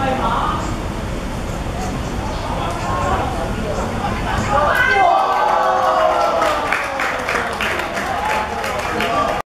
ใบไม้